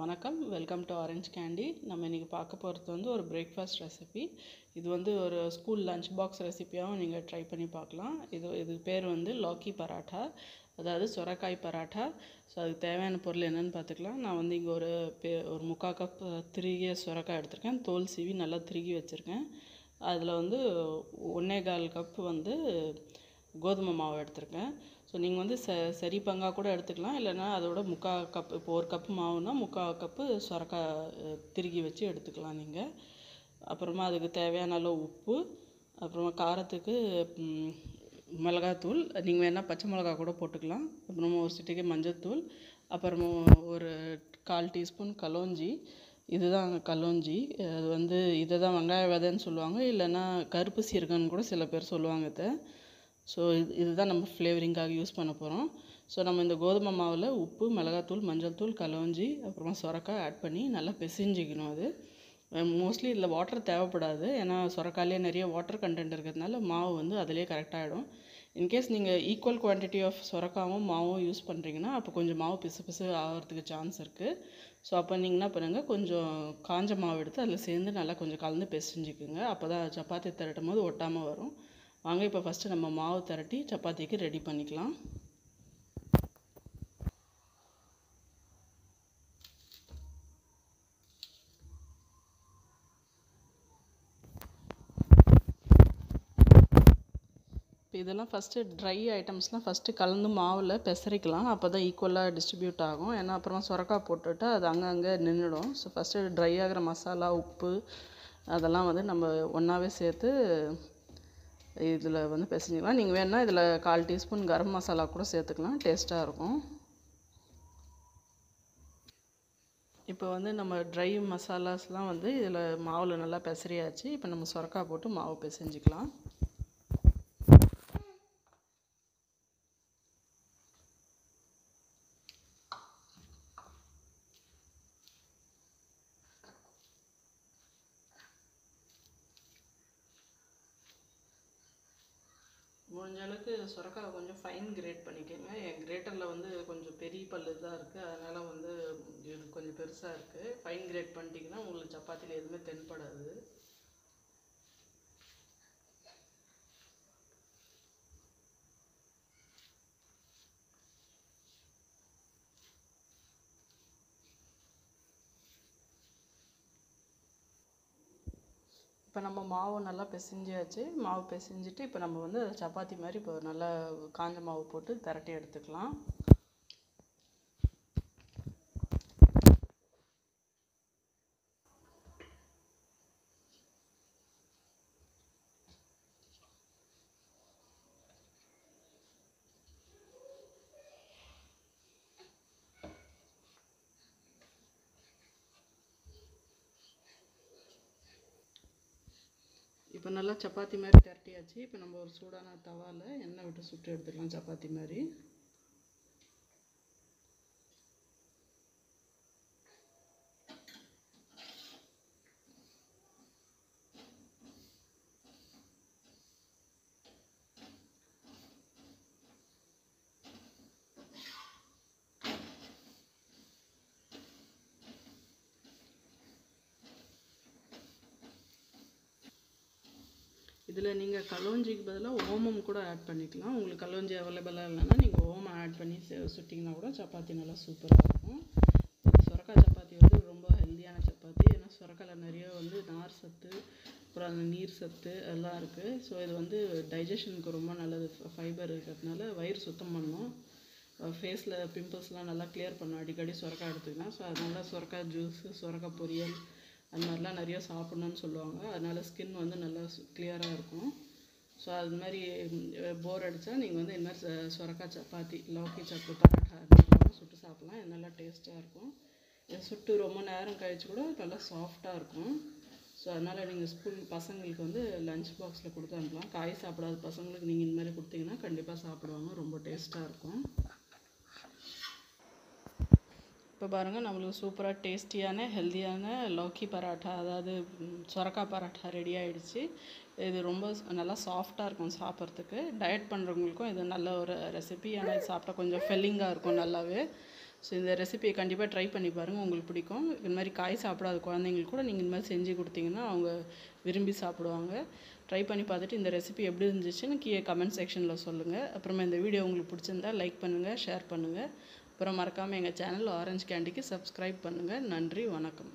வணக்கம். Welcome to orange candy நம்ம இன்றைக்கி பார்க்க போகிறது வந்து ஒரு பிரேக்ஃபாஸ்ட் ரெசிபி இது வந்து ஒரு ஸ்கூல் லஞ்ச் பாக்ஸ் ரெசிப்பியாகவும் நீங்கள் ட்ரை பண்ணி பார்க்கலாம். இது இது பேர் வந்து லாக்கி பராட்டா அதாவது சுரக்காய் பராட்டா. ஸோ அதுக்கு தேவையான பொருள் என்னென்னு பார்த்துக்கலாம். நான் வந்து இங்கே ஒரு பே ஒரு முக்கால் கப் திருகிய சுரக்காய் எடுத்திருக்கேன். தோல் சீவி நல்லா திருகி வச்சுருக்கேன். அதில் வந்து ஒன்றே கால் கப் வந்து கோதுமை மாவு எடுத்திருக்கேன். ஸோ நீங்கள் வந்து ச சரி பங்காக கூட எடுத்துக்கலாம். இல்லைன்னா அதோட முக்கால் கப் இப்போ ஒரு கப்பு மாவுனா முக்கால் கப்பு சுரக்கா திருகி வச்சு எடுத்துக்கலாம் நீங்கள் அப்புறமா அதுக்கு தேவையான அளவு உப்பு அப்புறமா காரத்துக்கு மிளகாத்தூள். நீங்கள் வேணால் பச்சை மிளகா கூட போட்டுக்கலாம். அப்புறமா ஒரு சிட்டிக்கு மஞ்சள்தூள் அப்புறமா ஒரு கால் டீஸ்பூன் கலோஞ்சி. இதுதான் கலோஞ்சி. அது வந்து இதை தான் வெங்காய விதைன்னு சொல்லுவாங்க. இல்லைன்னா கருப்பு சீரகன்னு கூட சில பேர் சொல்லுவாங்க இதை. ஸோ இது இதுதான் நம்ம ஃப்ளேவரிங்காக யூஸ் பண்ண போகிறோம் ஸோ நம்ம இந்த கோதுமை மாவில் உப்பு மிளகாத்தூள் மஞ்சள் தூள் கலவஞ்சி அப்புறமா சுரக்காய் ஆட் பண்ணி நல்லா பிசைஞ்சிக்கணும் அது. மோஸ்ட்லி இதில் வாட்டர் தேவைப்படாது. ஏன்னா சுரக்காயிலே நிறைய வாட்டர் கண்டென்ட் இருக்கிறதுனால மாவு வந்து அதிலே கரெக்டாகிடும் இன்கேஸ் நீங்கள் ஈக்குவல் குவான்டிட்டி ஆஃப் சுரக்காவும் மாவும் யூஸ் பண்ணுறீங்கன்னா அப்போ கொஞ்சம் மாவு பிசு பிசு ஆகிறதுக்கு சான்ஸ் இருக்குது ஸோ அப்போ நீங்கள் என்ன பண்ணுங்கள் கொஞ்சம் காஞ்ச மாவு எடுத்து அதில் சேர்ந்து நல்லா கொஞ்சம் கலந்து பிசைஞ்சிக்குங்க. அப்போ தான் சப்பாத்தி திரட்டும் போது ஒட்டாமல் வரும். வாங்க இப்போ ஃபஸ்ட்டு நம்ம மாவு திரட்டி சப்பாத்திக்கு ரெடி பண்ணிக்கலாம். இப்போ இதெல்லாம் ஃபஸ்ட்டு ட்ரை ஐட்டம்ஸ்லாம் ஃபஸ்ட்டு கலந்து மாவில் பெசரிக்கலாம். அப்போ தான் ஈக்குவலாக டிஸ்ட்ரிபியூட் ஆகும். ஏன்னா அப்புறமா சுரக்கா போட்டுவிட்டு அது அங்கங்கே நின்றுடும் ஸோ ஃபஸ்ட்டு ட்ரை ஆகிற மசாலா உப்பு அதெல்லாம் வந்து நம்ம ஒன்றாவே சேர்த்து இதில் வந்து பிசைஞ்சிக்கலாம் நீங்கள் வேணால் இதில் கால் டீஸ்பூன் கரம் மசாலா கூட சேர்த்துக்கலாம். டேஸ்ட்டாக இருக்கும். இப்போ வந்து நம்ம ட்ரை மசாலாஸ்லாம் வந்து இதில் மாவில் நல்லா பெசரியாச்சு. இப்போ நம்ம சுரக்காய் போட்டு மாவு பிசைஞ்சிக்கலாம். சுரக்காவை கொஞ்சம் ஃபைன் கிரேட் பண்ணிக்கோங்க. என் கிரேட்டரில் வந்து கொஞ்சம் பெரிய பல்லு தான் இருக்குது அதனால் வந்து இது கொஞ்சம் பெருசாக இருக்குது ஃபைன் கிரேட் பண்ணிட்டீங்கன்னா உங்களுக்கு சப்பாத்தியில் எதுவுமே தென்படாது. இப்போ நம்ம மாவு நல்லா பிசைஞ்சாச்சு. மாவு பிசைஞ்சிட்டு இப்போ நம்ம வந்து சப்பாத்தி மாதிரி இப்போ நல்லா காஞ்ச மாவு போட்டு திரட்டி எடுத்துக்கலாம். இப்போ நல்லா சப்பாத்தி மாதிரி திரட்டியாச்சு இப்போ நம்ம ஒரு சூடான தவாவில் எண்ணெய் விட்டு சுட்டு எடுத்துக்கலாம் சப்பாத்தி மாதிரி. இதில் நீங்கள் கலோஞ்சிக்கு பதிலாக ஓமம் கூட ஆட் பண்ணிக்கலாம். உங்களுக்கு கலோஞ்சி அவைலபிளாக இல்லைன்னா நீங்கள் ஓமம் ஆட் பண்ணி சுட்டிங்கன்னா கூட சப்பாத்தி நல்லா சூப்பராக இருக்கும். சுரக்காய் சப்பாத்தி வந்து ரொம்ப ஹெல்த்தியான சப்பாத்தி. ஏன்னா சுரக்காயில் நிறைய வந்து நார் சத்து அப்புறம் அந்த நீர் சத்து எல்லாம் இருக்குது ஸோ இது வந்து டைஜஷனுக்கு ரொம்ப நல்லது. ஃபைபர் இருக்கிறதுனால வயிறு சுத்தம் பண்ணும். ஃபேஸில் பிம்பிள்ஸ்லாம் நல்லா கிளியர் பண்ணும். அடிக்கடி சுரக்காய் எடுத்துக்கலாம் ஸோ அதனால சுரக்காய் ஜூஸு சுரக்காய் பொரியல் அது மாதிரிலாம் நிறைய சாப்பிட்ணுன்னு சொல்லுவாங்க. அதனால் ஸ்கின் வந்து நல்லா கிளியராக இருக்கும். ஸோ அது மாதிரி போர் அடித்தா நீங்கள் வந்து இந்த மாதிரி ச- சுரக்காய் சப்பாத்தி லோக்கி சப்பு பரோட்டா அந்த சுட்டு சாப்பிட்லாம். இது நல்லா டேஸ்ட்டாக இருக்கும். இதை சுட்டு ரொம்ப நேரம் கழித்து கூட நல்லா சாஃப்டாக இருக்கும். ஸோ அதனால் நீங்கள் ஸ்கூல் பசங்களுக்கு வந்து லஞ்ச் பாக்ஸில் கொடுத்து அனுப்பலாம். காய் சாப்பிடாத பசங்களுக்கு நீங்கள் இந்த மாதிரி கொடுத்தீங்கன்னா கண்டிப்பாக சாப்பிடுவாங்க. ரொம்ப டேஸ்ட்டாக இருக்கும். இப்போ பாருங்கள் நம்மளுக்கு சூப்பராக டேஸ்டியான ஹெல்த்தியான லௌக்கி பராட்டா அதாவது சுரக்கா சொரக்காய் பராட்டா ரெடி ஆகிடுச்சி இது ரொம்ப நல்லா சாஃப்டாக இருக்கும் சாப்பிட்றதுக்கு. டயட் பண்ணுறவங்களுக்கும் இது நல்ல ஒரு ரெசிபி ஆனால் இது சாப்பிட்டா கொஞ்சம் ஃபில்லிங்காக இருக்கும் நல்லாவே. ஸோ இந்த ரெசிபியை கண்டிப்பாக ட்ரை பண்ணி பாருங்கள் உங்களுக்கு பிடிக்கும். இது மாதிரி காய் சாப்பிடாத குழந்தைங்களுக்கு கூட நீங்கள் இந்த மாதிரி செஞ்சு கொடுத்தீங்கன்னா அவங்க விரும்பி சாப்பிடுவாங்க. ட்ரை பண்ணி பார்த்துட்டு இந்த ரெசிபி எப்படி இருந்துச்சுன்னு கீழே கமெண்ட் செக்ஷனில் சொல்லுங்கள் அப்புறமா இந்த வீடியோ உங்களுக்கு பிடிச்சிருந்தா லைக் பண்ணுங்கள் ஷேர் பண்ணுங்கள் அப்புறம் மறக்காமல் எங்கள் சேனல் ஆரஞ்சு கேண்டிக்கு சப்ஸ்கிரைப் பண்ணுங்கள் நன்றி வணக்கம்.